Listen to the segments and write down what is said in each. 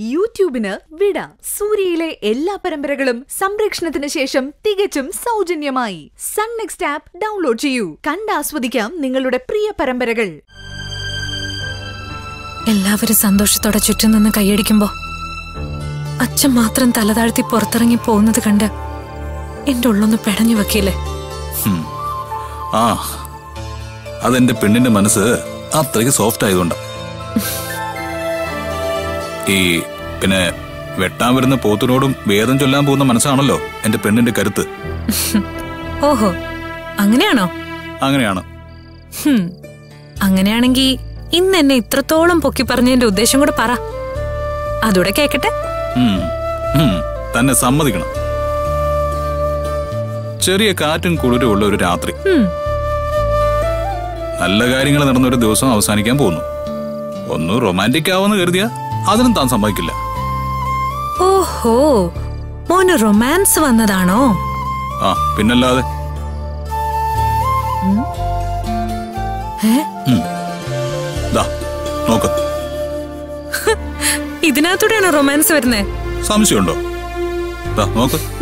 യൂട്യൂബിന് വിട. സൂര്യയിലെ എല്ലാ പരമ്പരകളും സംരക്ഷണത്തിന് ശേഷം തികച്ചും സൗജന്യമായി. സൺ നെക്സ്റ്റ് ആപ്പ് ഡൗൺലോഡ് ചെയ്യൂ. കണ്ടാസ്വദിക്കാം നിങ്ങളുടെ പ്രിയ പരമ്പരകൾ. എല്ലാവരും സന്തോഷത്തോടെ ചുറ്റും നിന്ന് കൈയടിക്കുമ്പോ അച്ഛൻ മാത്രം തലതാഴ്ത്തി പുറത്തിറങ്ങി പോകുന്നത് കണ്ട് എന്റെ ഉള്ളൊന്ന് പെടഞ്ഞു വെക്കില്ലേ. ആ അതെന്റെ പെണ്ണിന്റെ മനസ്സ് അത്രയ്ക്ക് സോഫ്റ്റ് ആയതുകൊണ്ടാ. ഈ പിന്നെ വെട്ടാൻ വരുന്ന പോത്തിനോടും വേദം ചൊല്ലാൻ പോകുന്ന മനസ്സാണല്ലോ എന്റെ പെണ്ണിന്റെ കരുത്ത്. ഓഹോ അങ്ങനെയാണോ? അങ്ങനെയാണ്. അങ്ങനെയാണെങ്കിൽ അങ്ങനെയാണെങ്കി ഇന്ന് എന്നെ ഇത്രത്തോളം പൊക്കി പറഞ്ഞതിന്റെ ഉദ്ദേശം കൂടെ പറ. അതൂടെ കേക്കട്ടെ. തന്നെ സമ്മതിക്കണം. ചെറിയ കാറ്റും കുളിരും ഉള്ള ഒരു രാത്രി. നല്ല കാര്യങ്ങൾ നടന്ന ഒരു ദിവസം അവസാനിക്കാൻ പോകുന്നു. ഒന്ന് റൊമാന്റിക് ആവുമെന്ന് കരുതിയ. അതിനും താൻ സമ്മതിക്കില്ല. ഓഹോ മോന് റൊമാൻസ് വന്നതാണോ? ആ പിന്നല്ലാതെ. നോക്ക്. ഇതിനകത്തൂടെയാണോ റൊമാൻസ് വരുന്നേ? സംശയമുണ്ടോ? നോക്ക്.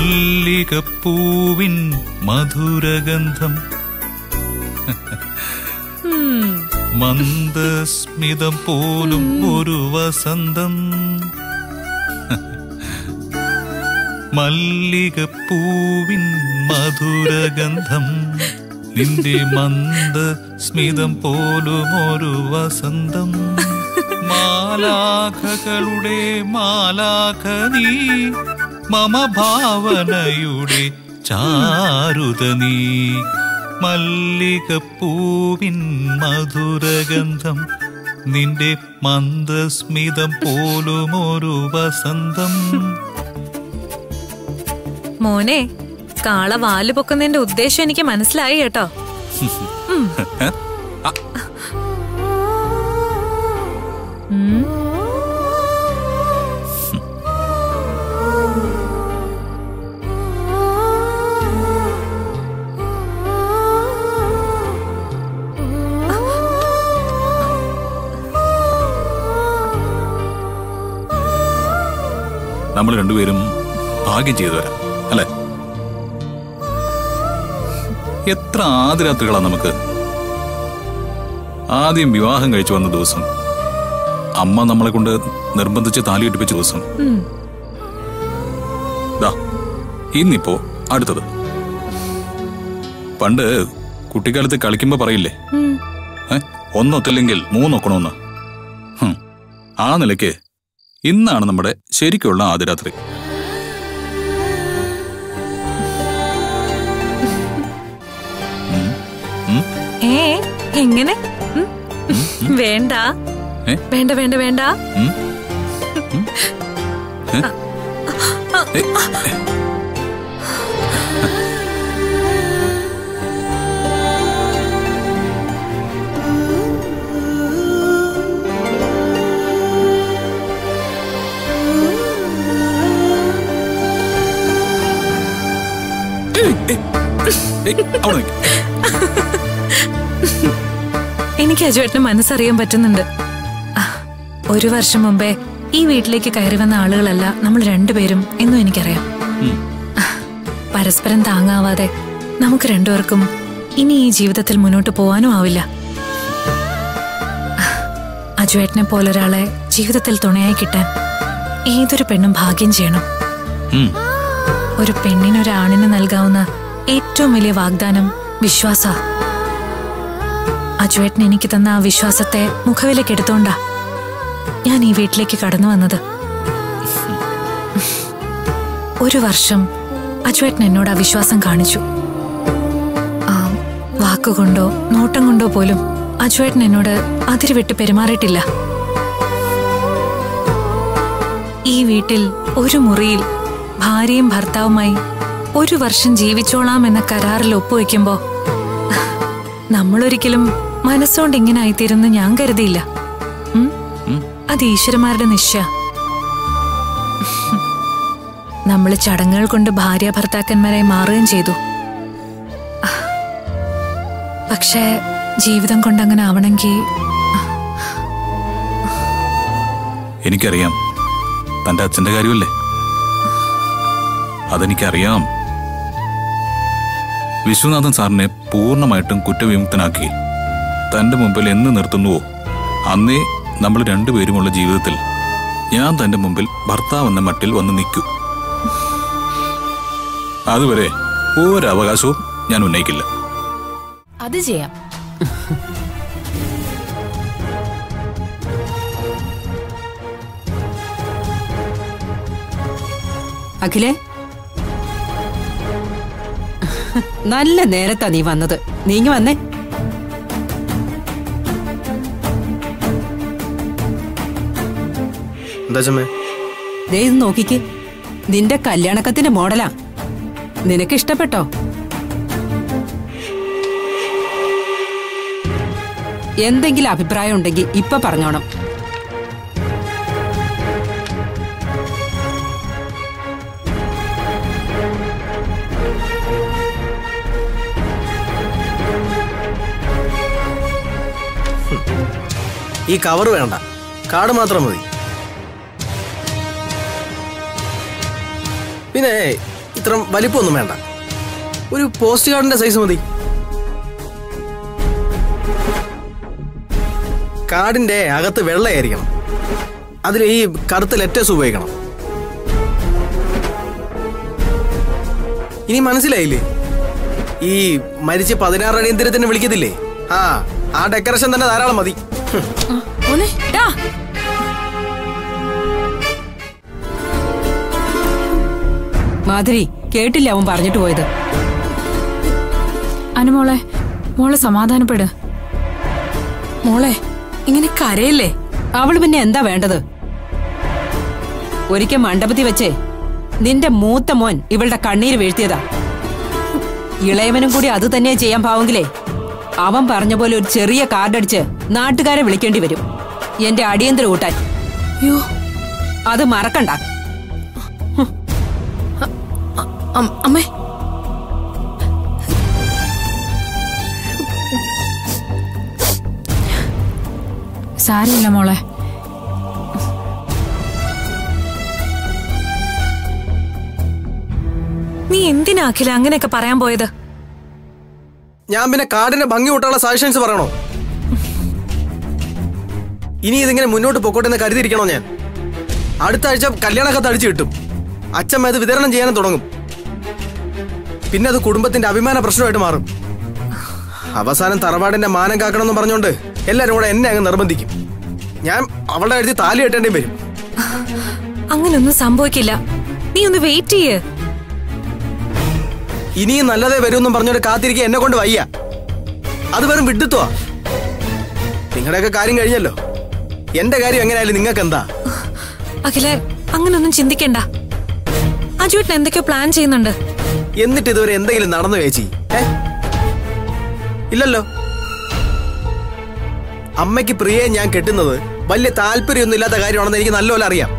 മല്ലികപ്പൂവിൻ മധുരഗന്ധം. മന്ദസ്മിതം പോലും ഒരു വസന്തം. മല്ലികപ്പൂവിൻ മധുരഗന്ധം. നിന്റെ മന്ദസ്മിതം പോലും ഒരു വസന്തം. മാലാഖകളുടെ മാലാഖ നീ മമ ഭാവനയുടെ ചാരുത നീ മല്ലികപ്പൂവിൻ മധുരഗന്ധം നിന്റെ മന്ദസ്മിതം പോലും ഒരു വസന്തം. മോനെ കാള വാൽ പൊക്കുന്നതിന്റെ ഉദ്ദേശം എനിക്ക് മനസ്സിലായി കേട്ടോ. നമ്മൾ രണ്ടുപേരും ഭാഗ്യം ചെയ്തു തരാം അല്ലെ? എത്ര ആദ്യരാത്രികളാ നമുക്ക്? ആദ്യം വിവാഹം കഴിച്ചു വന്ന ദിവസം അമ്മ നമ്മളെ കൊണ്ട് നിർബന്ധിച്ച് താലി കെട്ടിപ്പിച്ച ദിവസം. ദാ ഇന്നിപ്പോ അടുത്തത്. പണ്ട് കുട്ടിക്കാലത്ത് കളിക്കുമ്പോ പറയില്ലേ? ഒന്നൊത്തില്ലെങ്കിൽ മൂന്നൊക്കണമെന്ന് ആ നിലയ്ക്ക് ഇന്നാണ് നമ്മുടെ ശരിക്കുള്ള ആദ്യരാത്രി എങ്ങനെ. വേണ്ട? വേണ്ട വേണ്ട വേണ്ട. എനിക്ക് അജുവേട്ടന് മനസ്സറിയാൻ പറ്റുന്നുണ്ട്. ഒരു വർഷം മുമ്പേ ഈ വീട്ടിലേക്ക് കയറി വന്ന ആളുകളല്ല നമ്മൾ രണ്ടുപേരും എന്നും എനിക്കറിയാം. പരസ്പരം താങ്ങാവാതെ നമുക്ക് രണ്ടുപേർക്കും ഇനി ഈ ജീവിതത്തിൽ മുന്നോട്ട് പോവാനും ആവില്ല. അജുവേട്ടനെ പോലൊരാളെ ജീവിതത്തിൽ തുണയായി കിട്ടാൻ ഏതൊരു പെണ്ണും ഭാഗ്യം ചെയ്യണം. ഒരു പെണ്ണിനൊരാണിന് നൽകാവുന്ന ഏറ്റവും വലിയ വാഗ്ദാനം വിശ്വാസ. അജുവേട്ടൻ എനിക്ക് തന്ന ആ വിശ്വാസത്തെ മുഖവിലേക്ക് എടുത്തോണ്ടാ ഞാൻ ഈ വീട്ടിലേക്ക് കടന്നു വന്നത്. ഒരു വർഷം അജുവേട്ടൻ എന്നോട് ആ വിശ്വാസം കാണിച്ചു. വാക്കുകൊണ്ടോ നോട്ടം കൊണ്ടോ പോലും അജുവേട്ടൻ എന്നോട് അതിരുവിട്ട് പെരുമാറിയിട്ടില്ല. ഈ വീട്ടിൽ ഒരു മുറിയിൽ ഭാര്യയും ഭർത്താവുമായി ഒരു വർഷം ജീവിച്ചോളാം എന്ന കരാറിൽ ഒപ്പുവെക്കുമ്പോ നമ്മളൊരിക്കലും മനസ്സുകൊണ്ട് ഇങ്ങനെ ആയിത്തീരുന്ന് ഞാൻ കരുതിയില്ല. അത് ഈശ്വരന്മാരുടെ നിശ്ചയ നമ്മൾ ചടങ്ങുകൾ കൊണ്ട് ഭാര്യ ഭർത്താക്കന്മാരായി മാറുകയും ചെയ്തു. പക്ഷേ ജീവിതം കൊണ്ട് അങ്ങനെ ആവണമെങ്കിൽ എനിക്കറിയാം. തന്റെ അച്ഛന്റെ കാര്യമല്ലേ? അതെനിക്കറിയാം. വിശ്വനാഥൻ സാറിനെ പൂർണമായിട്ടും കുറ്റവിമുക്തനാക്കി. തന്റെ മുമ്പിൽ എന്ന് നിർത്തുന്നുവോ? അന്നേ നമ്മൾ രണ്ടുപേരുമുള്ള ജീവിതത്തിൽ ഞാൻ തന്റെ മുമ്പിൽ ഭർത്താവ് എന്ന മട്ടിൽ വന്ന് നിൽക്കൂ. അതുവരെ ഒരവകാശവും ഞാൻ ഉന്നയിക്കില്ല. അത് ചെയ്യാം. അഖിലേ നല്ല നേരത്താ നീ വന്നത്. നീങ്ങി വന്നേ. ദേ ഇത് നോക്കിക്ക്. നിന്റെ കല്യാണക്കത്തിന്റെ മോഡലാ. നിനക്ക് ഇഷ്ടപ്പെട്ടോ? എന്തെങ്കിലും അഭിപ്രായം ഉണ്ടെങ്കിൽ ഇപ്പൊ പറഞ്ഞോണം. ഈ കവർ വേണ്ട. കാർഡ് മാത്രം മതി. പിന്നെ ഇത്ര വലിപ്പമൊന്നും വേണ്ട. ഒരു പോസ്റ്റ് കാർഡിന്റെ സൈസ് മതി. കാർഡിന്റെ അകത്ത് വെള്ളയായിരിക്കണം. അതിൽ ഈ കറുത്ത ലെറ്റേഴ്സ് ഉപയോഗിക്കണം. ഇനി മനസ്സിലായില്ലേ? ഈ മരിച്ച് പതിനാറ് അടിയന്തിരത്തിന് വിളിക്കത്തില്ലേ? ആ ആ ഡെക്കറേഷൻ തന്നെ ധാരാളം മതി. മാധുരി കേട്ടില്ല അവൻ പറഞ്ഞിട്ട് പോയത്. അനുമോളെ മോളെ സമാധാനപ്പെട്. മോളെ ഇങ്ങനെ കരയല്ലേ? അവൾ പിന്നെ എന്താ വേണ്ടത്? ഒരിക്കൽ മണ്ഡപത്തിൽ വെച്ചേ നിന്റെ മൂത്ത മോൻ ഇവളുടെ കണ്ണീര് വീഴ്ത്തിയതാ. ഇളയവനും കൂടി അത് തന്നെ ചെയ്യാൻ പാവെങ്കിലേ അവൻ പറഞ്ഞ പോലെ ഒരു ചെറിയ കാർഡടിച്ച് നാട്ടുകാരെ വിളിക്കേണ്ടി വരും. എന്റെ അടിയന്തര കൂട്ടാൻ യോ അത് മറക്കണ്ട. അമ്മേ. സാരമില്ല മോളെ. നീ എന്തിനാ അഖില അങ്ങനെയൊക്കെ പറയാൻ പോയത്? ഞാൻ പിന്നെ കാടിന്റെ ഭംഗി കൂട്ടാനുള്ള സജഷൻസ് പറയണോ? ഇനി ഇതിങ്ങനെ മുന്നോട്ട് പൊക്കോട്ടെ എന്ന് കരുതിയിരിക്കണോ ഞാൻ? അടുത്ത ആഴ്ച കല്യാണക്കത്ത് അടിച്ചു കിട്ടും. അച്ഛമ്മ അത് വിതരണം ചെയ്യാനും തുടങ്ങും. പിന്നെ അത് കുടുംബത്തിന്റെ അഭിമാന പ്രശ്നമായിട്ട് മാറും. അവസാനം തറവാടിന്റെ മാനം കാക്കണമെന്ന് പറഞ്ഞുകൊണ്ട് എല്ലാരും കൂടെ എന്നെ അങ്ങ് നിർബന്ധിക്കും. ഞാൻ അവളുടെ അടുത്ത് താലി കെട്ടേണ്ടി വരും. അങ്ങനൊന്നും സംഭവിക്കില്ല. നീ ഒന്ന് വെയിറ്റ് ചെയ്യ്. ഇനിയും നല്ലതേ വരുമെന്നും പറഞ്ഞുകൊണ്ട് കാത്തിരിക്കുക എന്നെ കൊണ്ട് വയ്യ. അത് വെറും വിഡ്ഢിത്വ നിങ്ങളുടെയൊക്കെ കാര്യം കഴിഞ്ഞല്ലോ. എന്റെ കാര്യം എങ്ങനെയായാലും നിങ്ങൾക്ക് എന്താ അഖിലെ അങ്ങനൊന്നും ചിന്തിക്കണ്ട. അജുവേട്ടൻ എന്തൊക്കെയോ പ്ലാൻ ചെയ്യുന്നുണ്ട്. എന്നിട്ട് ഇതുവരെ എന്തെങ്കിലും നടന്നു ചേച്ചി? ഇല്ലല്ലോ. അമ്മയ്ക്ക് പ്രിയയെ ഞാൻ കെട്ടുന്നത് വലിയ താല്പര്യമൊന്നും ഇല്ലാത്ത കാര്യമാണെന്ന് എനിക്ക് നല്ലപോലെ അറിയാം.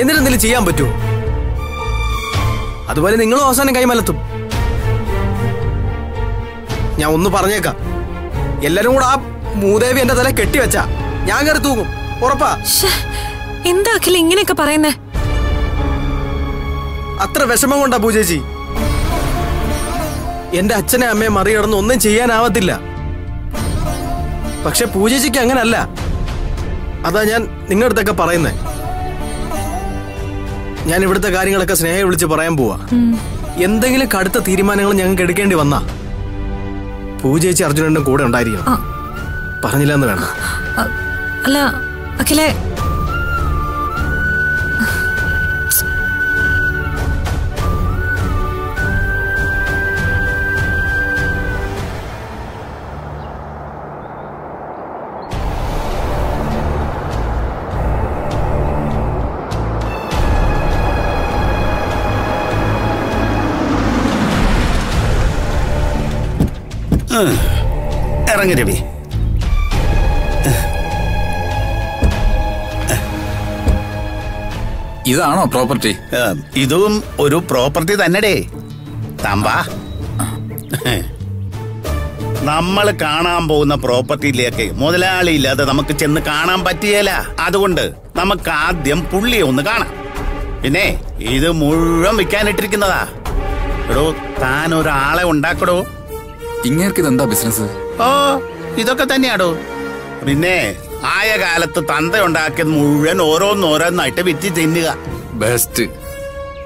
എന്നിട്ട് എന്തെങ്കിലും ചെയ്യാൻ പറ്റുമോ? അതുപോലെ നിങ്ങളും അവസാനം കൈമലത്തും. ഞാൻ ഒന്ന് പറഞ്ഞേക്കാം. എല്ലാരും കൂടെ ആ മൂദേവി എന്റെ തല കെട്ടിവെച്ച. ഞാൻ കയറി തൂങ്ങും. ഉറപ്പാ. എന്താ അഖില ഇങ്ങനെയൊക്കെ പറയുന്നേ? അത്ര വിഷമം കൊണ്ടാ പൂജേജി എന്റെ അച്ഛനെ അമ്മയെ മറികടന്ന് ഒന്നും ചെയ്യാനാവത്തില്ല. പക്ഷെ പൂജേച്ചിക്ക് അങ്ങനല്ല. അതാ ഞാൻ നിങ്ങളുടെ അടുത്തൊക്കെ പറയുന്നേ. ഞാൻ ഇവിടുത്തെ കാര്യങ്ങളൊക്കെ സ്നേഹം വിളിച്ച് പറയാൻ പോവാ. എന്തെങ്കിലും കടുത്ത തീരുമാനങ്ങൾ ഞങ്ങൾക്ക് എടുക്കേണ്ടി വന്നാ. പൂജേച്ചി അർജുനന്റെ കൂടെ ഉണ്ടായിരിക്കണം. ആ. പറഞ്ഞില്ല എന്ന് വേണ്ട അ- അല്ല അഖിലെ. ഇറങ്ങി രവി. ഇതാണോ പ്രോപ്പർട്ടി? ഇതും ഒരു പ്രോപ്പർട്ടി തന്നെടേ. തമ്പാ നമ്മൾ കാണാൻ പോകുന്ന പ്രോപ്പർട്ടിയിലേക്ക് മുതലാളി ഇല്ലാതെ നമുക്ക് ചെന്ന് കാണാൻ പറ്റിയല്ല അതുകൊണ്ട് നമുക്ക് ആദ്യം പുള്ളിയെ ഒന്ന് കാണാം. പിന്നെ ഇത് മുഴുവൻ വിൽക്കാനിട്ടിരിക്കുന്നതാ. എടോ താൻ ഒരാളെ ഉണ്ടാക്കടോ. ഇങ്ങേർക്ക് ഇതെന്താ ബിസിനസ് ഓ ഇതൊക്കെ തന്നെയാടോ. പിന്നെ ആയ കാലത്ത് തന്ത ഉണ്ടാക്കിയത് മുഴുവൻ ഓരോന്നോരോന്നായിട്ട് വിറ്റ് തിന്നുക. ബെസ്റ്റ്.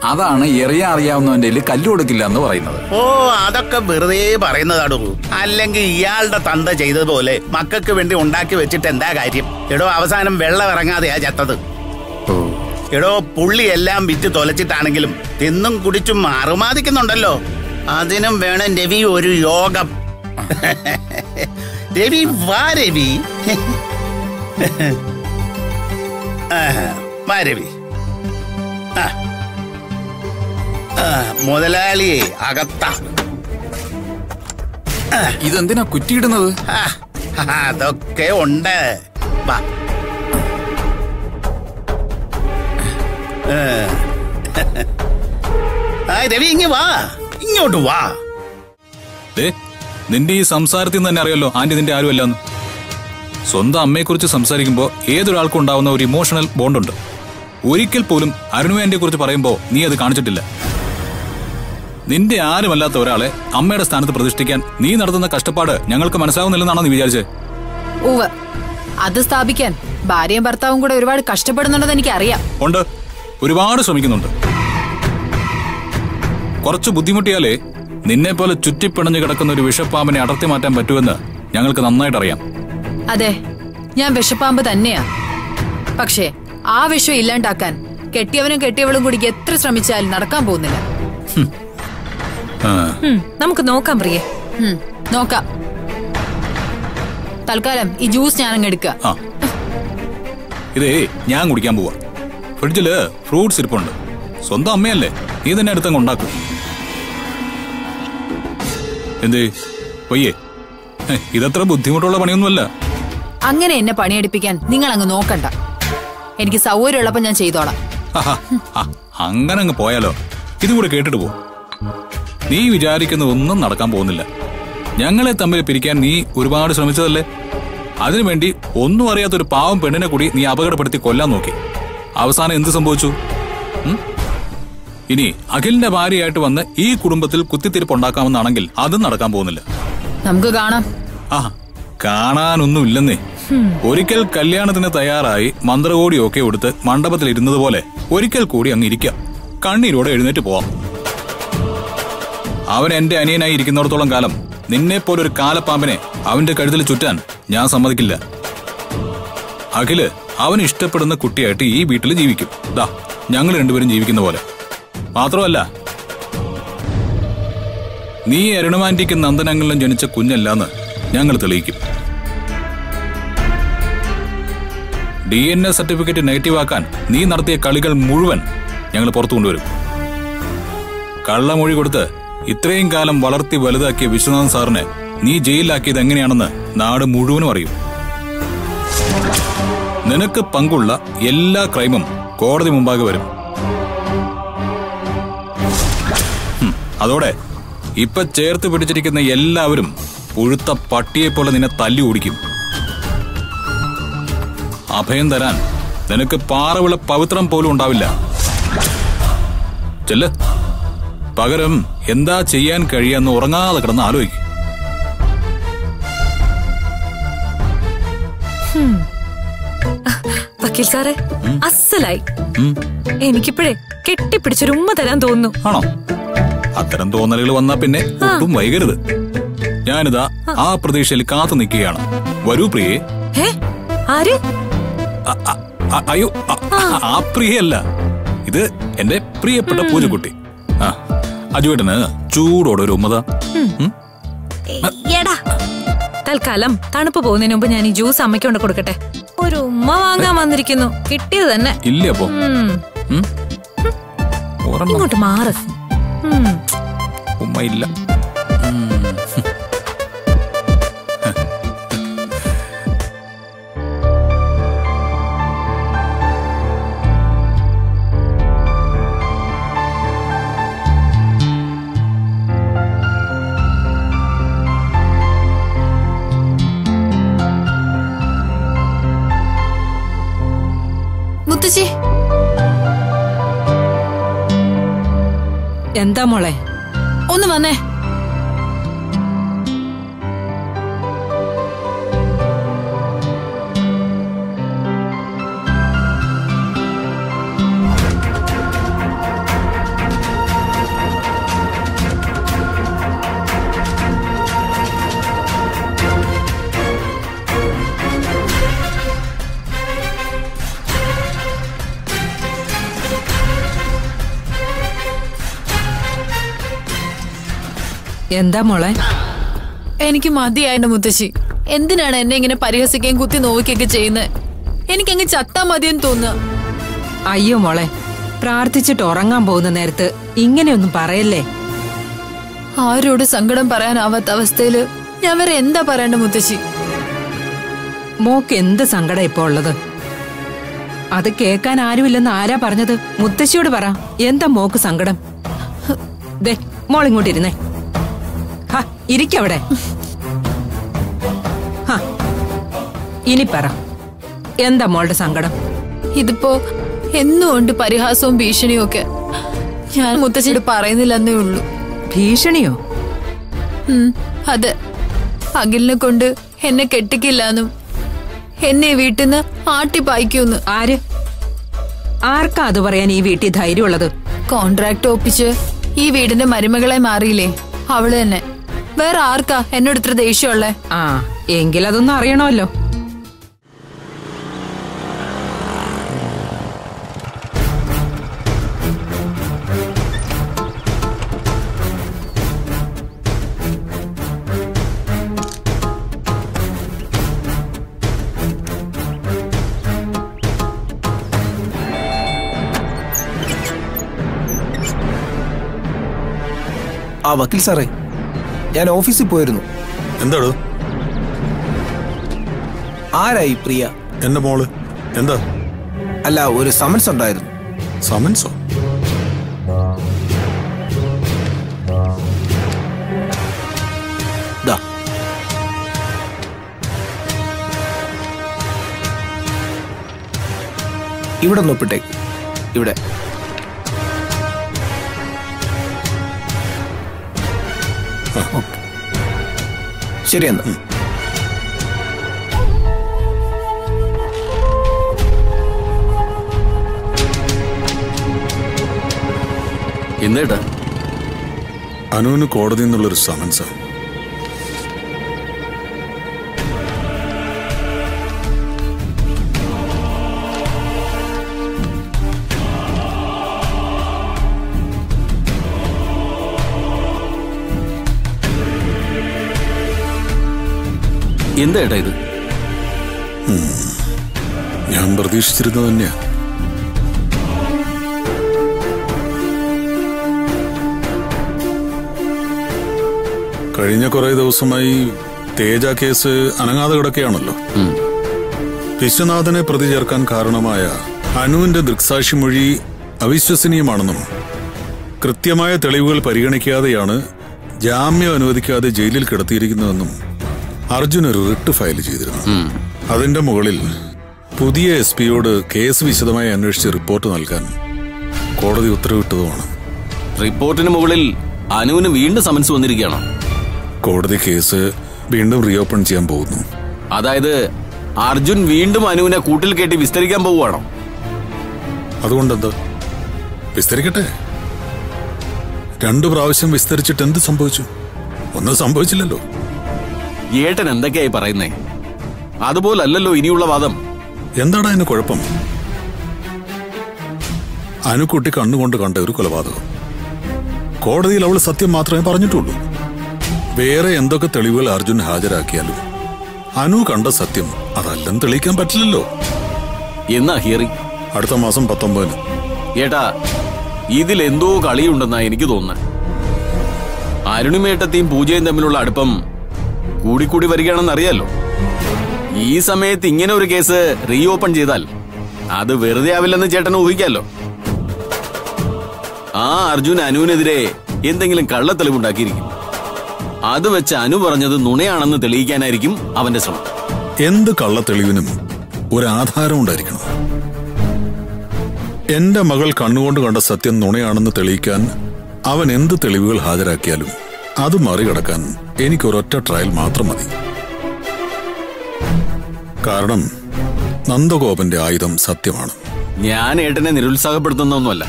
അതാണ് എറിയാൻ അറിയാവുന്നവന്റെ കല്ല് കൊടുക്കില്ല എന്ന് പറയുന്നത്. ഓ അതൊക്കെ വെറുതെ പറയുന്നതാടോ. അല്ലെങ്കിൽ ഇയാളുടെ തന്ത ചെയ്തതുപോലെ മക്കൾക്ക് വേണ്ടി ഉണ്ടാക്കി വെച്ചിട്ട് എന്താ കാര്യം? എടോ അവസാനം വെള്ളം ഇറങ്ങാതെയാ ചത്തത്. എടോ പുള്ളി എല്ലാം വിറ്റ് തൊലച്ചിട്ടാണെങ്കിലും തിന്നും കുടിച്ചും മാറുമാതിക്കുന്നുണ്ടല്ലോ അതിനും വേണം രവി ഒരു യോഗം. രവി വാ രവി. ആഹാ, വാ രവി ആ. ആ, മുതലാളിയെ അകത്താ. ഇതെന്തിനാ കുറ്റിയിടുന്നത്? അതൊക്കെ ഉണ്ട്. രവി ഇങ്ങ വാ. ഇങ്ങോട്ട് വാ. നിന്റെ ഈ സംസാരത്തിൽ നിന്ന് തന്നെ അറിയാലോ ആന്റി നിന്റെ ആരുമല്ലെന്ന്. സ്വന്തം അമ്മയെക്കുറിച്ച് സംസാരിക്കുമ്പോൾ ഏതൊരാൾക്കും ഉണ്ടാവുന്ന ഒരു ഇമോഷണൽ ബോണ്ടുണ്ട് ഒരിക്കൽ പോലും അരുണുവേന്റെ കുറിച്ച് പറയുമ്പോൾ നീ അത് കാണിച്ചിട്ടില്ല. നിന്റെ ആരുമല്ലാത്ത ഒരാളെ അമ്മയുടെ സ്ഥാനത്ത് പ്രതിഷ്ഠിക്കാൻ നീ നടത്തുന്ന കഷ്ടപ്പാട് ഞങ്ങൾക്ക് മനസ്സിലാവുന്നില്ലെന്നാണോ നീ വിചാരിച്ചത് ഉവ അത് സ്ഥാപിക്കാൻ ഭാര്യയും ഭർത്താവും കൂടെ ഒരുപാട് കഷ്ടപ്പെടുന്നുണ്ടെന്ന് എനിക്കറിയാം. ഉണ്ട്. ഒരുപാട് ശ്രമിക്കുന്നുണ്ട്. കുറച്ച് ബുദ്ധിമുട്ടിയാലേ നിന്നെ പോലെ ചുറ്റിപ്പിണഞ്ഞു കിടക്കുന്ന ഒരു വിഷപ്പാമ്പിനെ അടർത്തി മാറ്റാൻ പറ്റുമെന്ന് ഞങ്ങൾക്ക് നന്നായിട്ട് അറിയാം അതെ ഞാൻ വിഷപ്പാമ്പ് തന്നെയാ. പക്ഷേ ആ വിഷം ഇല്ലാണ്ടാക്കാൻ കെട്ടിയവനും കെട്ടിയവളും കൂടി എത്ര ശ്രമിച്ചാലും നടക്കാൻ പോകുന്നില്ല. നമുക്ക് നോക്കാം പ്രിയെ. നോക്കാം. തൽക്കാലം ഈ ജ്യൂസ് ഞാനങ്ങ് എടുക്കുക ആ. ഇതേ ഞാൻ കുടിക്കാൻ പോവാ. ഫ്രിഡ്ജിൽ ഫ്രൂട്ട്സ് ഇരിപ്പുണ്ട്. സ്വന്തം അമ്മയല്ലേ നീ തന്നെ അടുത്തങ്ങ് ഉണ്ടാക്കും. എന്തേ? പൊയ്യേ. ഇതത്ര ബുദ്ധിമുട്ടുള്ള പണിയൊന്നുമല്ല. അങ്ങനെ എന്നെ പണിയെടുപ്പിക്കാൻ നിങ്ങൾ അങ്ങ് നോക്കണ്ട. എനിക്ക് സൗകര്യമുള്ളപ്പോ ഞാൻ ചെയ്തോളാം. അങ്ങനെ അങ്ങ് പോയാലോ? ഇതും കൂടെ കേട്ടിട്ട് പോ. നീ വിചാരിക്കുന്ന ഒന്നും നടക്കാൻ പോകുന്നില്ല. ഞങ്ങളെ തമ്മിൽ പിരിക്കാൻ നീ ഒരുപാട് ശ്രമിച്ചതല്ലേ? അതിനുവേണ്ടി ഒന്നും അറിയാത്ത ഒരു പാവം പെണ്ണിനെ കൂടി നീ അപകടപ്പെടുത്തി കൊല്ലാൻ നോക്കി. അവസാനം എന്ത് സംഭവിച്ചു? ഇനി അഖിലിന്റെ ഭാര്യയായിട്ട് വന്ന് ഈ കുടുംബത്തിൽ കുത്തിത്തിരിപ്പ് ഉണ്ടാക്കാമെന്നാണെങ്കിൽ അതും നടക്കാൻ പോകുന്നില്ല. നമുക്ക് കാണാം. ആ കാണാനൊന്നുമില്ലെന്നേ. ഒരിക്കൽ കല്യാണത്തിന് തയ്യാറായി മന്ത്രകോടിയൊക്കെ എടുത്ത് മണ്ഡപത്തിൽ ഇരുന്നത് പോലെ ഒരിക്കൽ കൂടി അങ്ങ് ഇരിക്കാം. കണ്ണീരോടെ എഴുന്നേറ്റ് പോവാം. അവൻ എന്റെ അനിയനായി ഇരിക്കുന്നിടത്തോളം കാലം നിന്നെ ഒരു കാലപ്പാമ്പിനെ അവന്റെ കഴുത്തിൽ ചുറ്റാൻ ഞാൻ സമ്മതിക്കില്ല. അഖിൽ അവൻ ഇഷ്ടപ്പെടുന്ന കുട്ടിയായിട്ട് ഈ വീട്ടിൽ ജീവിക്കും. ദാ ഞങ്ങൾ രണ്ടുപേരും ജീവിക്കുന്ന പോലെ. മാത്രമല്ല നീ അരുണമാന്റിക്ക് നന്ദനങ്ങളിലും ജനിച്ച കുഞ്ഞല്ലാന്ന് ഞങ്ങൾ തെളിയിക്കും. D N A certificate negative ആക്കാൻ നീ നടത്തിയ കളികൾ മുഴുവൻ ഞങ്ങൾ പുറത്തു കൊണ്ടുവരും. കള്ളമൊഴി കൊടുത്ത് ഇത്രയും കാലം വളർത്തി വലുതാക്കിയ വിശ്വനാഥൻ സാറിനെ നീ ജയിലിലാക്കിയത് എങ്ങനെയാണെന്ന് നാട് മുഴുവനും അറിയും. നിനക്ക് പങ്കുള്ള എല്ലാ ക്രൈമും കോടതി മുമ്പാകെ വരും. അതോടെ ഇപ്പൊ ചേർത്ത് പിടിച്ചിരിക്കുന്ന എല്ലാവരും പുഴുത്ത പട്ടിയെപ്പോലെ നിന്നെ തല്ലി ഓടിക്കും. അഭയം തരാൻ നിനക്ക് പാറവിള പവിത്രം പോലും ഉണ്ടാവില്ല. ചെല്ല്. പകരം എന്താ ചെയ്യാൻ കഴിയാന്ന് ഉറങ്ങാതെ കിടന്ന് ആലോചിക്കും. വക്കീൽ സാറേ അസലായി. എനിക്കിപ്പോഴേ കെട്ടിപ്പിടിച്ചൊരു ഉമ്മ തരാൻ തോന്നുന്നു. ആണോ? അത്തരം തോന്നലുകൾ വന്നാ പിന്നെ ഒട്ടും വൈകരുത്. ഞാനിതാ ആ. പ്രതീക്ഷയിൽ കാത്തു നിൽക്കുകയാണ്. വരൂ പ്രിയേ. ആര്? അയ്യോ ആ പ്രിയല്ല ഇത് എന്റെ പ്രിയപ്പെട്ട പൂജക്കുട്ടി. ആ അജുവേട്ടന് ചൂടോടെ ഒരു ഉമ്മത? തൽക്കാലം തണുപ്പ് പോകുന്നതിന് മുമ്പ് ഞാൻ ഈ ജ്യൂസ് അമ്മയ്ക്ക് കൊണ്ട് കൊടുക്കട്ടെ. ഒരു ഉമ്മ വാങ്ങാൻ വന്നിരിക്കുന്നു. കിട്ടിയത് തന്നെ. ഇല്ല അപ്പോ? ഇങ്ങോട്ട് മാറ്. ഉമ്മ ഇല്ല മുത്തശ്ശി. എന്താ മോളെ? ഒന്ന് വന്നേ. എന്താ മോളെ? എനിക്ക് മതിയായിട്ട് മുത്തശ്ശി. എന്തിനാണ് എന്നെ ഇങ്ങനെ പരിഹസിക്കുകയും കുത്തി നോവിക്കുകയൊക്കെ ചെയ്യുന്നത്? എനിക്കങ്ങ് ചത്താ മതിയെന്ന് തോന്നുക. അയ്യോ മോളെ പ്രാർത്ഥിച്ചിട്ട് ഉറങ്ങാൻ പോകുന്ന നേരത്ത് ഇങ്ങനെയൊന്നും പറയല്ലേ? ആരോട് സങ്കടം പറയാനാവാത്ത അവസ്ഥയിൽ ഞാൻ വരെ എന്താ പറയണ്ട മുത്തശ്ശി? മോക്ക് എന്ത് സങ്കടം ഇപ്പൊ ഉള്ളത്? അത് കേക്കാൻ ആരുമില്ലെന്ന് ആരാ പറഞ്ഞത്? മുത്തശ്ശിയോട് പറ എന്താ മോക്ക് സങ്കടം? ദേ ഹാ ഇരിക്കവിടെ. ഇനി പറ. എന്താ മോളുടെ സങ്കടം? ഇതിപ്പോ എന്നുകൊണ്ട് പരിഹാസവും ഭീഷണിയും ഒക്കെ ഞാൻ മുത്തശ്ശിയോട് പറയുന്നില്ലെന്നേ ഉള്ളൂ. ഭീഷണിയോ? അത് അതെ. അഖിലിനെ കൊണ്ട് എന്നെ കെട്ടിക്കില്ലെന്നും എന്നെ വീട്ടിൽ നിന്ന് ആട്ടി പായിക്കൂന്ന്. ആര്? ആർക്കാ അത് പറയാൻ ഈ വീട്ടിൽ ധൈര്യമുള്ളത്? കോൺട്രാക്ട് ഒപ്പിച്ച് ഈ വീടിന്റെ മരുമകളെ മാറിയില്ലേ അവൾ തന്നെ. വേറെ ആർക്കാ എന്നോട് ഇത്ര ദേഷ്യമുള്ളേ? ആ എങ്കിലതൊന്നും അറിയണമല്ലോ. ആ വക്കീൽ സാറേ. ഞാൻ ഓഫീസിൽ പോയിരുന്നു. എന്താടോ? ആരായി പ്രിയ? എന്റെ മോൾ. എന്താ? അല്ല ഒരു സമൻസ് ഉണ്ടായിരുന്നു. സമൻസോ ഇവിടെ നോപ്പിട്ടേക്ക് ഇവിടെ. ശരി എന്നാ എന്നേട്ടാ അനുവിന് കോടതിയിൽ നിന്നുള്ളൊരു സമൻസാ എന്താ ഏട്ടാ ഇത്? ഞാൻ പ്രതീക്ഷിച്ചിരുന്നത് തന്നെയാ. കഴിഞ്ഞ കുറെ ദിവസമായി തേജ കേസ് അനങ്ങാതെ കിടക്കുകയാണല്ലോ. വിശ്വനാഥനെ പ്രതി ചേർക്കാൻ കാരണമായ അനുവിന്റെ ദൃക്സാക്ഷി മൊഴി അവിശ്വസനീയമാണെന്നും കൃത്യമായ തെളിവുകൾ പരിഗണിക്കാതെയാണ് ജാമ്യം അനുവദിക്കാതെ ജയിലിൽ കിടത്തിയിരിക്കുന്നതെന്നും അർജുൻ ഒരു റിട്ട് ഫയൽ ചെയ്തിരുന്നു. അതിന്റെ മുകളിൽ പുതിയ എസ് പിയോട് കേസ് വിശദമായി അന്വേഷിച്ച് റിപ്പോർട്ട് നൽകാൻ കോടതി ഉത്തരവിട്ടതുമാണ്. റിപ്പോർട്ടിന് മുകളിൽ അനുവിന് വീണ്ടും സമൻസ് വന്നിരിക്കുകയാണോ? കോടതി കേസ് വീണ്ടും റീഓപ്പൺ ചെയ്യാൻ പോകുന്നു. അതായത് അർജുൻ വീണ്ടും അനുവിനെ കൂട്ടിൽ കെട്ടി വിസ്തരിക്കാൻ പോവുകയാണോ? അതുകൊണ്ടെന്ത്? വിസ്തരിക്കട്ടെ? രണ്ടു പ്രാവശ്യം വിസ്തരിച്ചിട്ട് എന്ത് സംഭവിച്ചു? ഒന്നും സംഭവിച്ചില്ലല്ലോ. ഏട്ടൻ എന്തൊക്കെയായി പറയുന്നേ? അതുപോലല്ലോ ഇനിയുള്ള വാദം. എന്താടാ അതിന് കുഴപ്പം? അനുക്കുട്ടി കണ്ണുകൊണ്ട് കണ്ട ഒരു കൊലപാതകം. കോടതിയിൽ അവൾ സത്യം മാത്രമേ പറഞ്ഞിട്ടുള്ളൂ. വേറെ എന്തൊക്കെ തെളിവുകൾ അർജുൻ ഹാജരാക്കിയാലും അനു കണ്ട സത്യം അതല്ലെന്ന് തെളിയിക്കാൻ പറ്റില്ലല്ലോ. എന്നാ ഹിയറിംഗ് അടുത്ത മാസം പത്തൊമ്പതിന്. ഏട്ടാ ഇതിൽ എന്തോ കളിയുണ്ടെന്നാ എനിക്ക് തോന്നുന്നത് അരുണിമേട്ടത്തെയും പൂജയും തമ്മിലുള്ള അടുപ്പം കൂടിക്കൂടി വരികയാണെന്ന് അറിയാലോ. ഈ സമയത്ത് ഇങ്ങനെ ഒരു കേസ് റീഓപ്പൺ ചെയ്താൽ അത് വെറുതെ ആവില്ലെന്ന് ചേട്ടന് ഊഹിക്കാലോ. ആ അർജുൻ അനുവിനെതിരെ എന്തെങ്കിലും കള്ളത്തെളിവുണ്ടാക്കിയിരിക്കും. അത് വെച്ച് അനു പറഞ്ഞത് നുണയാണെന്ന് തെളിയിക്കാനായിരിക്കും അവന്റെ ശ്രമം. എന്ത് കള്ളത്തെളിവിനും ഒരു ആധാരം ഉണ്ടായിരിക്കണം. എന്റെ മകൾ കണ്ണുകൊണ്ട് കണ്ട സത്യം നുണയാണെന്ന് തെളിയിക്കാൻ അവൻ എന്ത് തെളിവുകൾ ഹാജരാക്കിയാലും അത് മറികടക്കാൻ എനിക്ക് ഒരൊറ്റ ട്രയൽ മാത്രം മതി. കാരണം നന്ദഗോപന്റെ ആയുധം സത്യമാണ്. ഞാൻ ഏട്ടനെ നിരുത്സാഹപ്പെടുത്തുന്നൊന്നുമല്ല.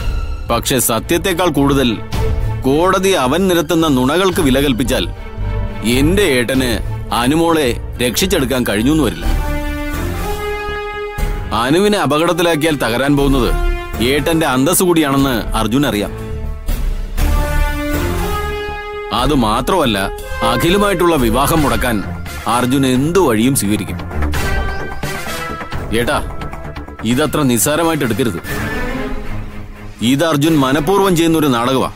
പക്ഷെ സത്യത്തെക്കാൾ കൂടുതൽ കോടതി അവൻ നിരത്തുന്ന നുണകൾക്ക് വില കൽപ്പിച്ചാൽ എന്റെ ഏട്ടന് അനുമോളെ രക്ഷിച്ചെടുക്കാൻ കഴിഞ്ഞു എന്ന് വരില്ല. അനുവിനെ അപകടത്തിലാക്കിയാൽ തകരാൻ പോകുന്നത് ഏട്ടന്റെ അന്തസ് കൂടിയാണെന്ന് അർജുൻ അറിയാം. അത് മാത്രമല്ല അഖിലുമായിട്ടുള്ള വിവാഹം മുടക്കാൻ അർജുൻ എന്തു വഴിയും സ്വീകരിക്കും. ഏട്ടാ ഇതത്ര നിസ്സാരമായിട്ട് എടുക്കരുത്. ഇത് അർജുൻ മനഃപൂർവം ചെയ്യുന്ന ഒരു നാടകമാ.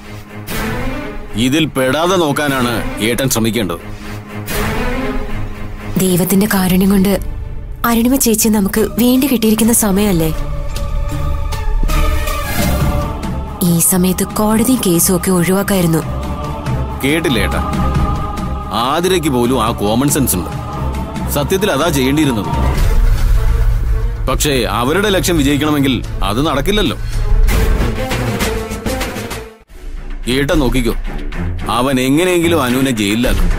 ഇതിൽ പെടാതെ നോക്കാനാണ് ഏട്ടൻ ശ്രമിക്കേണ്ടത്. ദൈവത്തിന്റെ കാരുണ്യം കൊണ്ട് അരുണിമ ചേച്ചി നമുക്ക് വേണ്ടി കിട്ടിയിരിക്കുന്ന സമയമല്ലേ? ഈ സമയത്ത് കോടതി കേസും ഒക്കെ ഒഴിവാക്കായിരുന്നു. കേട്ടില്ല ഏട്ടാ. ആതിരയ്ക്ക് പോലും ആ കോമൺ സെൻസ് ഉണ്ട്. സത്യത്തിൽ അതാ ചെയ്യേണ്ടിയിരുന്നത്. പക്ഷേ അവരുടെ ലക്ഷ്യം വിജയിക്കണമെങ്കിൽ അത് നടക്കില്ലല്ലോ. ഏട്ട നോക്കിക്കോ. അവൻ എങ്ങനെയെങ്കിലും അനുവിനെ ജയിലിലാക്കും.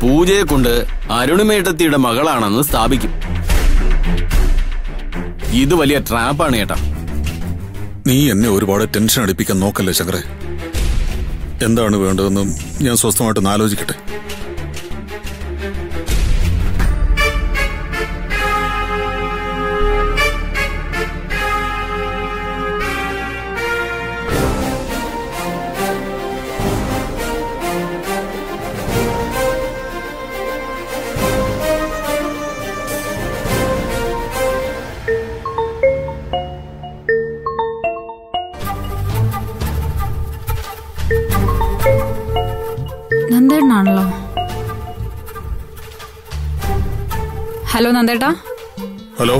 പൂജയെ കൊണ്ട് അരുണിമേട്ടത്തിയുടെ മകളാണെന്ന് സ്ഥാപിക്കും. ഇത് വലിയ ട്രാപ്പാണ് ഏട്ടാ. നീ എന്നെ ഒരുപാട് ടെൻഷൻ അടിപ്പിക്കാൻ നോക്കല്ലേ ശങ്കറെ? എന്താണ് വേണ്ടതെന്നും ഞാൻ സ്വസ്ഥമായിട്ടൊന്ന് ആലോചിക്കട്ടെ. നന്ദേട്ടാ ഹലോ?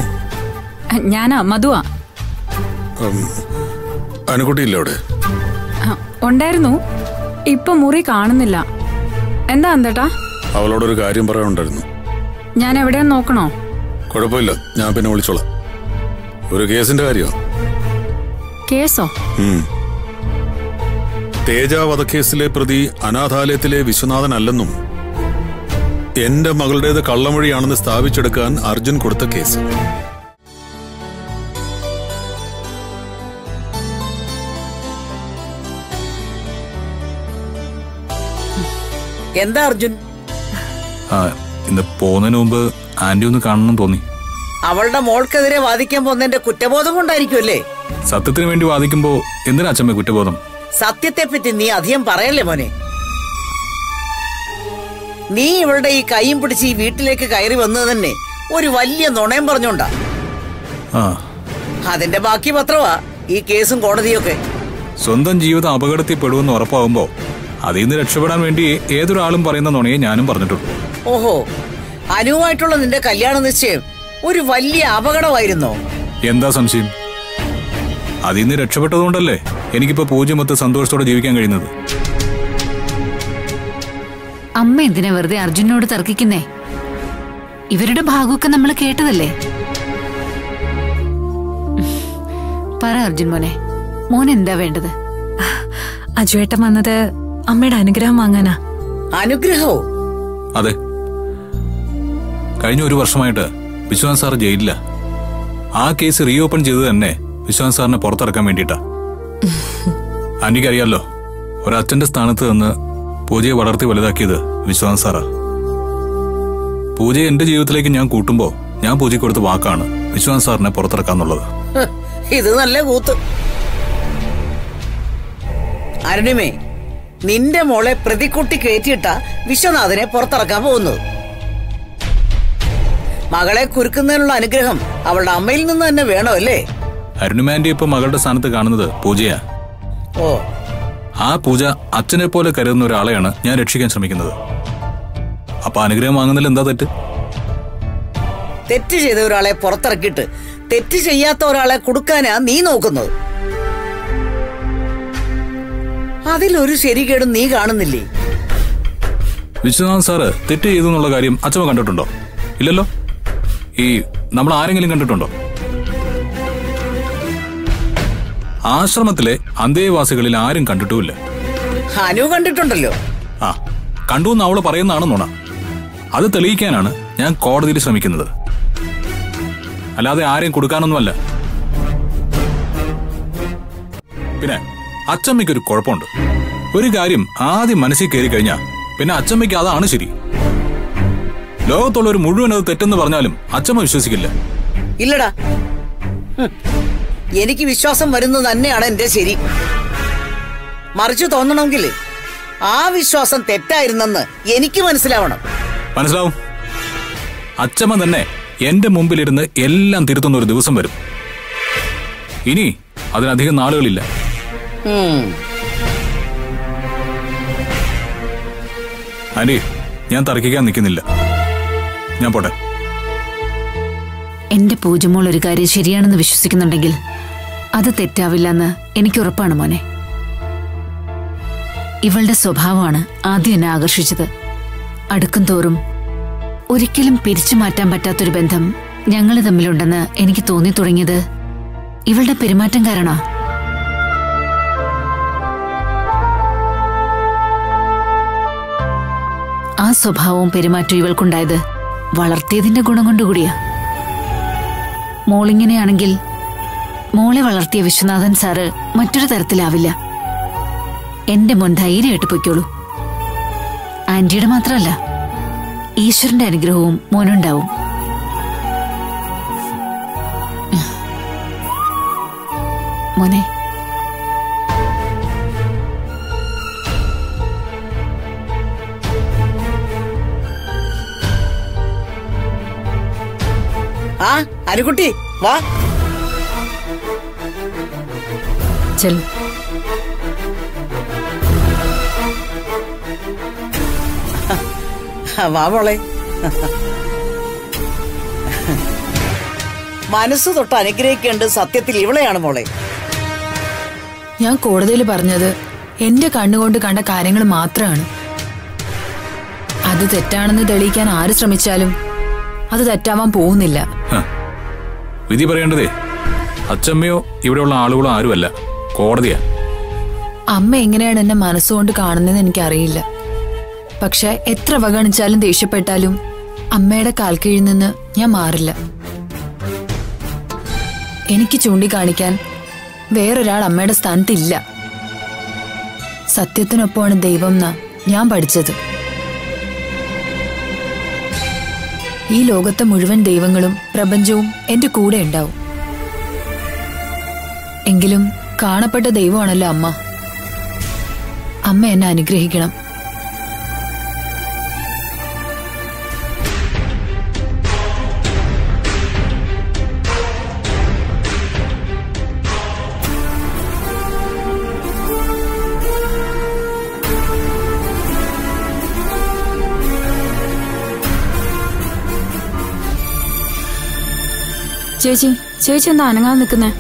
ഞാനാ മധുവാ. അനുകുട്ടിയില്ലേ അവിടെ? ഉണ്ടായിരുന്നു. ഇപ്പൊ മുറി കാണുന്നില്ല. എന്താ എന്താട്ടാ അവളോട് ഒരു കാര്യം പറയാനുണ്ടായിരുന്നു. ഞാൻ എവിടെയാന്ന് നോക്കണോ? കുഴപ്പമില്ല ഞാൻ പിന്നെ വിളിച്ചോളാം. ഒരു കേസിന്റെ കാര്യമോ. കേസോ? തേജ വധക്കേസിലെ പ്രതി അനാഥാലയത്തിലെ വിശ്വനാഥൻ അല്ലെന്നും എന്റെ മകളുടേത് കള്ളമൊഴിയാണെന്ന് സ്ഥാപിച്ചെടുക്കാൻ അർജുൻ കൊടുത്ത കേസ്. എന്താ അർജുൻ? ആ ഇന്ന് പോകുന്നതിന് മുമ്പ് ആന്റി ഒന്ന് കാണണം തോന്നി. അവളുടെ മോൾക്കെതിരെ വാദിക്കാൻ പോന്നതിന്റെ കുറ്റബോധം കൊണ്ടായിരിക്കുമല്ലേ? സത്യത്തിന് വേണ്ടി വാദിക്കുമ്പോ എന്തിനാ അച്ഛമ്മ കുറ്റബോധം? സത്യത്തെ പറ്റി നീ അധികം പറയല്ലേ മോനെ? നീ ഇവളുടെ ഈ കൈയും പിടിച്ച് ഈ വീട്ടിലേക്ക് കയറി വന്നത് തന്നെ ഒരു വലിയ നുണയം പറഞ്ഞോണ്ടാ. അതിന്റെ ബാക്കി പത്രമാ ഈ കേസും കോടതിയൊക്കെ. സ്വന്തം ജീവിതം അപകടത്തിൽ പെടുമെന്ന് ഉറപ്പാവുമ്പോ അതിൽ നിന്ന് രക്ഷപ്പെടാൻ വേണ്ടി ഏതൊരാളും പറയുന്ന നുണയെ ഞാനും പറഞ്ഞിട്ടുള്ളൂ ഓഹോ അനുവായിട്ടുള്ള നിന്റെ കല്യാണ നിശ്ചയം ഒരു വലിയ അപകടമായിരുന്നോ? എന്താ സംശയം? അതിൽ നിന്ന് രക്ഷപ്പെട്ടതുകൊണ്ടല്ലേ എനിക്കിപ്പോ പൂജ്യമൊത്ത് സന്തോഷത്തോടെ ജീവിക്കാൻ കഴിയുന്നത്? അമ്മ എന്തിനാ വെറുതെ അർജുനോട് തർക്കിക്കുന്നേ? ഇവരുടെ ഭാഗമൊക്കെ നമ്മൾ കേട്ടതല്ലേ? പറ അർജുൻ മോനെ മോൻ എന്താ വേണ്ടത്? അജുവേട്ടൻ വന്നത് അമ്മയുടെ അനുഗ്രഹം വാങ്ങാനാ. അനുഗ്രഹോ? അതെ. കഴിഞ്ഞ ഒരു വർഷമായിട്ട് വിശ്വനാഥ് സാർ ജയിലില്ല ആ കേസ് റീഓപ്പൺ ചെയ്തത് തന്നെ വിശ്വനാഥ് സാറിനെ പുറത്തിറക്കാൻ വേണ്ടിയിട്ടാ. അനിക്കറിയാലോ ഒരച്ഛന്റെ സ്ഥാനത്ത് നിന്ന് പൂജയെ വളർത്തി വലുതാക്കിയത് വിശ്വാസ് സാറാ. പൂജയെ എന്റെ ജീവിതത്തിലേക്ക് ഞാൻ കൂട്ടുമ്പോ ഞാൻ പൂജയ്ക്ക് കൊടുത്ത വാക്കാണ് വിശ്വാസ് സാറിനെ പുറത്തിറക്കാന്നുള്ളത്. ഇത് നല്ല കൂത്ത്. അരുണിമേ നിന്റെ മോളെ പ്രതിക്കുട്ടി കയറ്റിയിട്ട വിശ്വനാഥനെ പുറത്തിറക്കാൻ പോകുന്നത്. മകളെ കുരുക്കുന്നതിനുള്ള അനുഗ്രഹം അവളുടെ അമ്മയിൽ നിന്ന് തന്നെ വേണോ അല്ലേ? അരുണിമാന്റെ ഇപ്പൊ മകളുടെ സ്ഥാനത്ത് കാണുന്നത് പൂജയാ. ഓ. ആ പൂജ അച്ഛനെ പോലെ കരുതുന്ന ഒരാളെയാണ് ഞാൻ രക്ഷിക്കാൻ ശ്രമിക്കുന്നത്. അപ്പൊ അനുഗ്രഹം വാങ്ങുന്നതിൽ എന്താ തെറ്റ്? തെറ്റ് ചെയ്ത ഒരാളെ പുറത്തിറക്കിയിട്ട് തെറ്റ് ചെയ്യാത്ത ഒരാളെ കൊടുക്കാനാ നീ നോക്കുന്നത്. അതിലൊരു ശരികേടും നീ കാണുന്നില്ലേ? വിശ്വനാഥ് സാറ് തെറ്റ് ചെയ്തു എന്നുള്ള കാര്യം അച്ഛമ്മ കണ്ടിട്ടുണ്ടോ? ഇല്ലല്ലോ? ഈ നമ്മൾ ആരെങ്കിലും കണ്ടിട്ടുണ്ടോ? ആശ്രമത്തിലെ അന്തേവാസികളിൽ ആരും കണ്ടിട്ടുമില്ല. അനു കണ്ടിട്ടുണ്ടല്ലോ. ആ കണ്ടു എന്ന് അവൾ പറയുന്നതാണ് നുണ. അത് തെളിയിക്കാനാണ് ഞാൻ കോടതിയിൽ ശ്രമിക്കുന്നത്. അല്ലാതെ ആരെയും കൊടുക്കാനൊന്നുമല്ല. പിന്നെ അച്ചമ്മയ്ക്ക് ഒരു കുഴപ്പമുണ്ട്. ഒരു കാര്യം ആദ്യം മനസ്സിൽ കയറി കഴിഞ്ഞാൽ പിന്നെ അച്ചമ്മയ്ക്ക് അതാണ് ശരി. ലോകത്തുള്ളവർ മുഴുവൻ അത് തെറ്റെന്ന് പറഞ്ഞാലും അച്ചമ്മ വിശ്വസിക്കില്ല. ഇല്ലടാ. എനിക്ക് വിശ്വാസം വരുന്നത് തന്നെയാണ് എന്റെ ശരി. മറിച്ച് തോന്നണമെങ്കിൽ ആ വിശ്വാസം തെറ്റായിരുന്നെന്ന് എനിക്ക് മനസ്സിലാവണം. മനസ്സിലാവും? അച്ചമ്മ തന്നെ എന്റെ മുമ്പിലിരുന്ന് എല്ലാം തിരുത്തുന്ന ഒരു ദിവസം വരും. ഇനി അതിനധികം നാളുകളില്ല. ആന്റി ഞാൻ തർക്കിക്കാൻ നിൽക്കുന്നില്ല. ഞാൻ പോട്ടെ. എന്റെ പൂജമോൾ ഒരു കാര്യം ശരിയാണെന്ന് വിശ്വസിക്കുന്നുണ്ടെങ്കിൽ അത് തെറ്റാവില്ലെന്ന് എനിക്ക് ഉറപ്പാണ് മോനെ. ഇവളുടെ സ്വഭാവമാണ് ആദ്യം എന്നെ ആകർഷിച്ചത്. അടുക്കും തോറും ഒരിക്കലും പിരിച്ചു മാറ്റാൻ പറ്റാത്തൊരു ബന്ധം ഞങ്ങൾ തമ്മിലുണ്ടെന്ന് എനിക്ക് തോന്നി തുടങ്ങിയത് ഇവളുടെ പെരുമാറ്റം കാരണോ. ആ സ്വഭാവവും പെരുമാറ്റവും ഇവൾക്കുണ്ടായത് വളർത്തിയതിന്റെ ഗുണം കൊണ്ടുകൂടിയാ. മോളിങ്ങനെയാണെങ്കിൽ മോളെ വളർത്തിയ വിശ്വനാഥൻ സാറ് മറ്റൊരു തരത്തിലാവില്ല. എന്റെ മുൻ ധൈര്യമായിട്ട് പൊയ്ക്കോളൂ. ആന്റിയുടെ മാത്രമല്ല ഈശ്വരന്റെ അനുഗ്രഹവും മോനുണ്ടാവും. മോനെ. ആ അനുകുട്ടി വാ. ചെല്ലു വാ മോളെ. മനസ്സ് തൊട്ട് അനുഗ്രഹിക്കേണ്ടത് സത്യത്തിൽ ഇവളെയാണ് മോളെ. ഞാൻ കോടതിയിൽ പറഞ്ഞത് എന്റെ കണ്ണുകൊണ്ട് കണ്ട കാര്യങ്ങൾ മാത്രമാണ്. അത് തെറ്റാണെന്ന് തെളിയിക്കാൻ ആര് ശ്രമിച്ചാലും അത് തെറ്റാവാൻ പോകുന്നില്ല. വിധി പറയേണ്ടതേ അച്ചമ്മയോ ഇവിടെയുള്ള ആളുകളോ ആരുമല്ല. കോടതിയാ. അമ്മ എങ്ങനെയാണ് എന്നെ മനസ്സുകൊണ്ട് കാണുന്നതെന്ന് എനിക്കറിയില്ല. പക്ഷെ എത്ര അവഗണിച്ചാലും ദേഷ്യപ്പെട്ടാലും അമ്മയുടെ കാൽക്കീഴിൽ നിന്ന് ഞാൻ മാറില്ല. എനിക്ക് ചൂണ്ടിക്കാണിക്കാൻ വേറൊരാൾ അമ്മയുടെ സ്ഥാനത്തില്ല. സത്യത്തിനൊപ്പമാണ് ദൈവം എന്നാ ഞാൻ പഠിച്ചത്. ഈ ലോകത്തെ മുഴുവൻ ദൈവങ്ങളും പ്രപഞ്ചവും എന്റെ കൂടെ ഉണ്ടാവും. എങ്കിലും കാണപ്പെട്ട ദൈവമാണല്ലോ അമ്മ. അമ്മ എന്നെ അനുഗ്രഹിക്കണം. ചേച്ചി ചേച്ചി എന്താ അനങ്ങാൻ നിൽക്കുന്നേ.